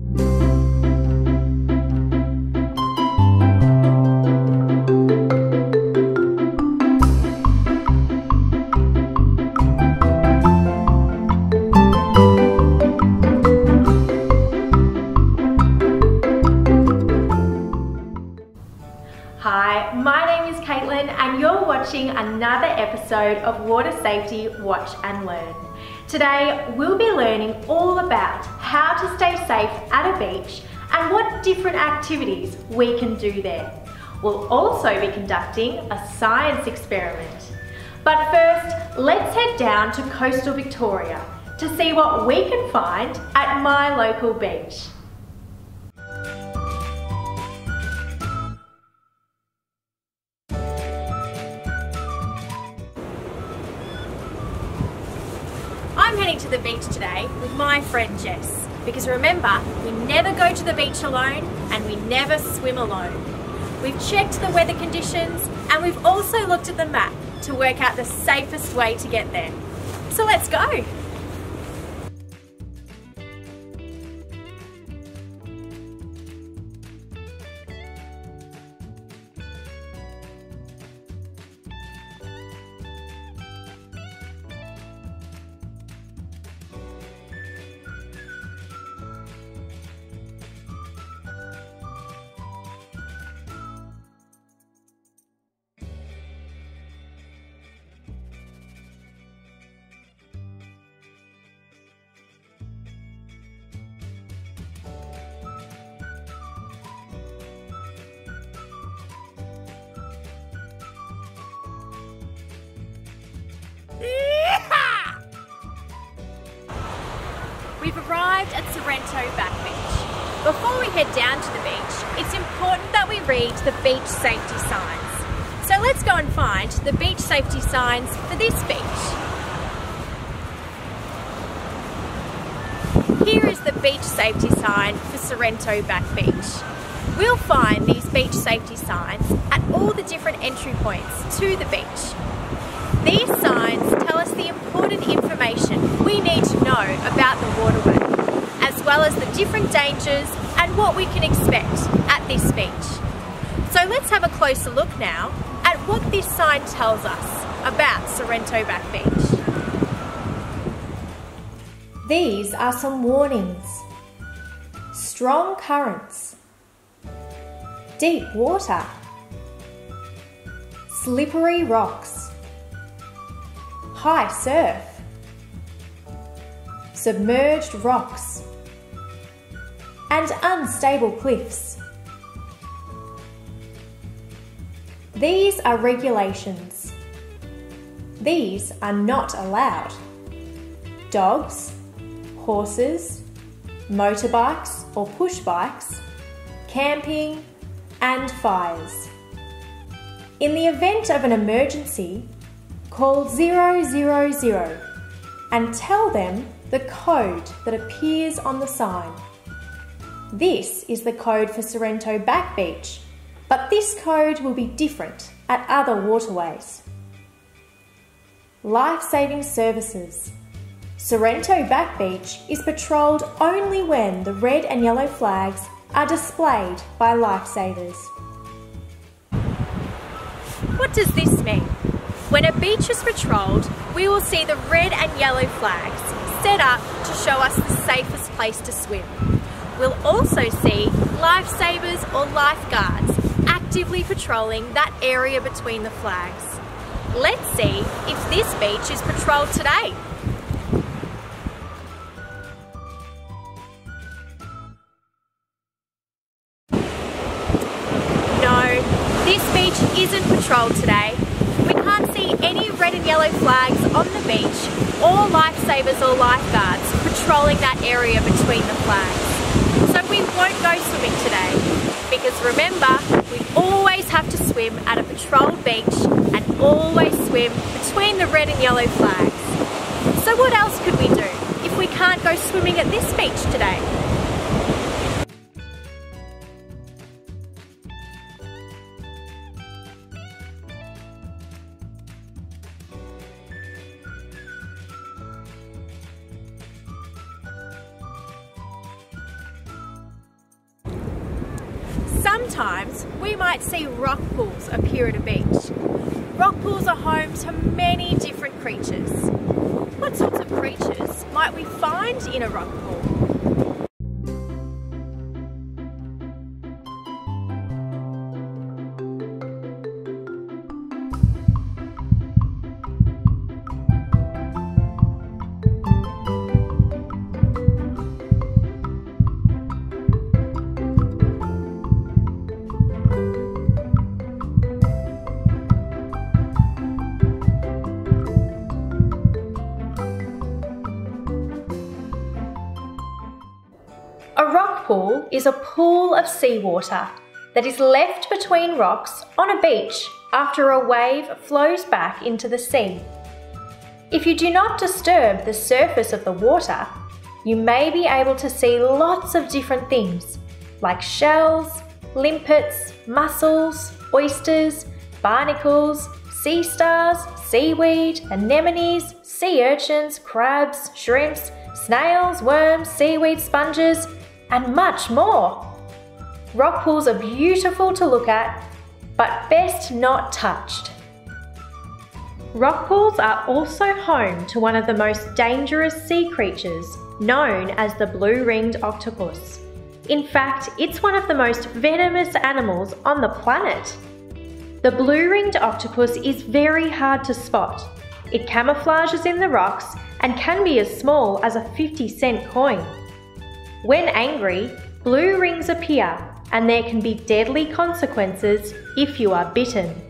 Hi, Water Safety Watch and Learn. Today we'll be learning all about how to stay safe at a beach and what different activities we can do there. We'll also be conducting a science experiment. But first, let's head down to coastal Victoria to see what we can find at my local beach. To the beach today with my friend Jess because remember, we never go to the beach alone and we never swim alone. We've checked the weather conditions and we've also looked at the map to work out the safest way to get there. So let's go! Arrived at Sorrento Back Beach. Before we head down to the beach, it's important that we read the beach safety signs. So let's go and find the beach safety signs for this beach. Here is the beach safety sign for Sorrento Back Beach. We'll find these beach safety signs at all the different entry points to the beach. These signs tell us the important information we need to know about the well as the different dangers and what we can expect at this beach. So let's have a closer look now at what this sign tells us about Sorrento Back Beach. These are some warnings. Strong currents, deep water, slippery rocks, high surf, submerged rocks, and unstable cliffs. These are regulations. These are not allowed. Dogs, horses, motorbikes or push bikes, camping, and fires. In the event of an emergency, call 000 and tell them the code that appears on the sign. This is the code for Sorrento Back Beach, but this code will be different at other waterways. Life saving services. Sorrento Back Beach is patrolled only when the red and yellow flags are displayed by lifesavers. What does this mean? When a beach is patrolled, we will see the red and yellow flags set up to show us the safest place to swim. We'll also see lifesavers or lifeguards actively patrolling that area between the flags. Let's see if this beach is patrolled today. No, this beach isn't patrolled today. We can't see any red and yellow flags on the beach or lifesavers or lifeguards patrolling that area between the flags. So we won't go swimming today because remember, we always have to swim at a patrolled beach and always swim between the red and yellow flags. So what else could we do if we can't go swimming at this beach today? Sometimes we might see rock pools appear at a beach. Rock pools are home to many different creatures. What sorts of creatures might we find in a rock pool? A rock pool is a pool of seawater that is left between rocks on a beach after a wave flows back into the sea. If you do not disturb the surface of the water, you may be able to see lots of different things like shells, limpets, mussels, oysters, barnacles, sea stars, seaweed, anemones, sea urchins, crabs, shrimps, snails, worms, seaweed sponges, and much more. Rock pools are beautiful to look at, but best not touched. Rock pools are also home to one of the most dangerous sea creatures, known as the blue-ringed octopus. In fact, it's one of the most venomous animals on the planet. The blue-ringed octopus is very hard to spot. It camouflages in the rocks and can be as small as a 50 cent coin. When angry, blue rings appear and there can be deadly consequences if you are bitten.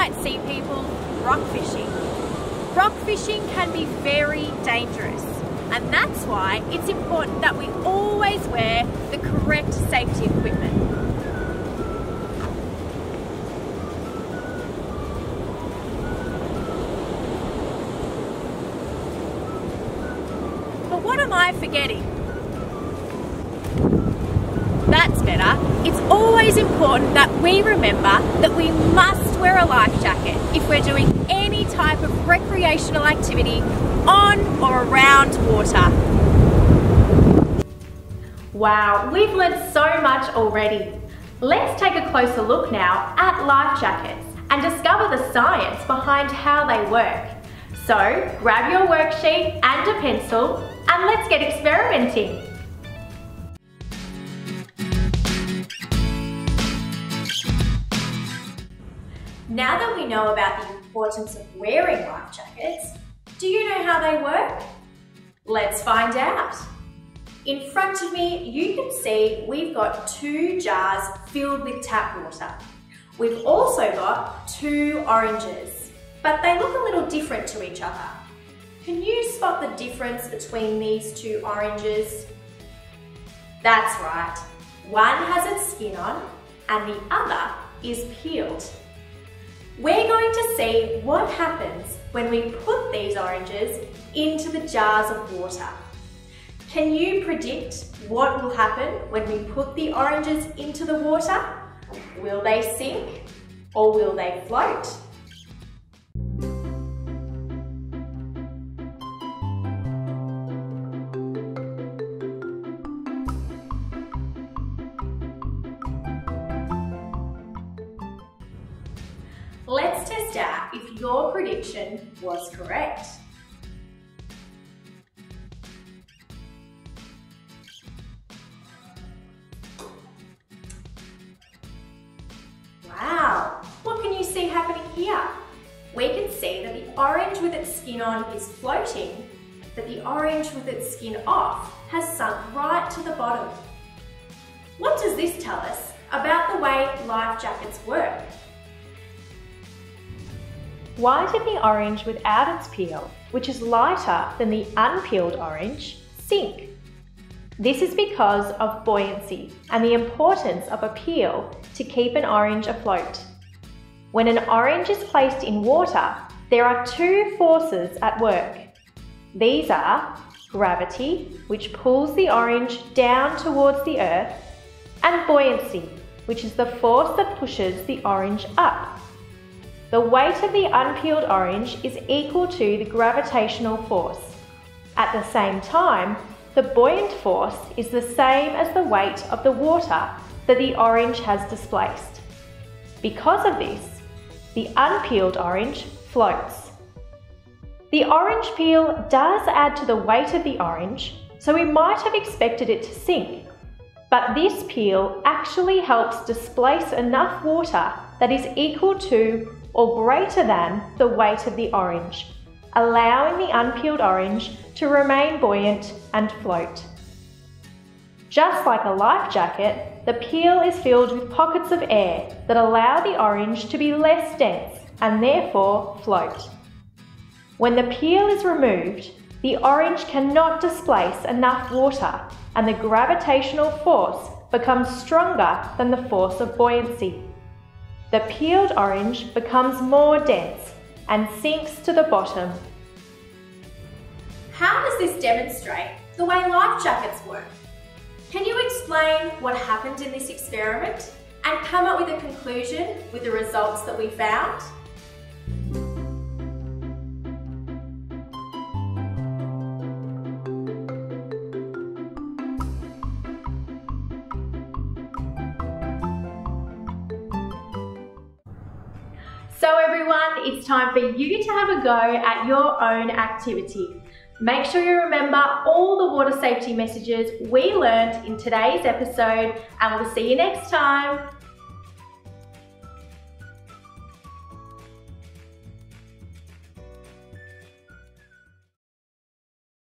Might see people rock fishing. Rock fishing can be very dangerous and that's why it's important that we always wear the correct safety equipment. But what am I forgetting? That's better. It's always important that we remember that we must wear a life jacket if we're doing any type of recreational activity on or around water. Wow, we've learned so much already. Let's take a closer look now at life jackets and discover the science behind how they work. So grab your worksheet and a pencil and let's get experimenting. Now that we know about the importance of wearing life jackets, do you know how they work? Let's find out. In front of me, you can see we've got two jars filled with tap water. We've also got two oranges, but they look a little different to each other. Can you spot the difference between these two oranges? That's right. One has its skin on and the other is peeled. We're going to see what happens when we put these oranges into the jars of water. Can you predict what will happen when we put the oranges into the water? Will they sink or will they float? Your prediction was correct. Wow, what can you see happening here? We can see that the orange with its skin on is floating, that the orange with its skin off has sunk right to the bottom. What does this tell us about the way life jackets work? Why did the orange without its peel, which is lighter than the unpeeled orange, sink? This is because of buoyancy and the importance of a peel to keep an orange afloat. When an orange is placed in water, there are two forces at work. These are gravity, which pulls the orange down towards the earth, and buoyancy, which is the force that pushes the orange up. The weight of the unpeeled orange is equal to the gravitational force. At the same time, the buoyant force is the same as the weight of the water that the orange has displaced. Because of this, the unpeeled orange floats. The orange peel does add to the weight of the orange, so we might have expected it to sink. But this peel actually helps displace enough water that is equal to or greater than the weight of the orange, allowing the unpeeled orange to remain buoyant and float. Just like a life jacket, the peel is filled with pockets of air that allow the orange to be less dense and therefore float. When the peel is removed, the orange cannot displace enough water and the gravitational force becomes stronger than the force of buoyancy. The peeled orange becomes more dense and sinks to the bottom how does this demonstrate the way life jackets work? Can you explain what happened in this experiment and come up with a conclusion with the results that we found? So everyone, it's time for you to have a go at your own activity. Make sure you remember all the water safety messages we learned in today's episode and we'll see you next time.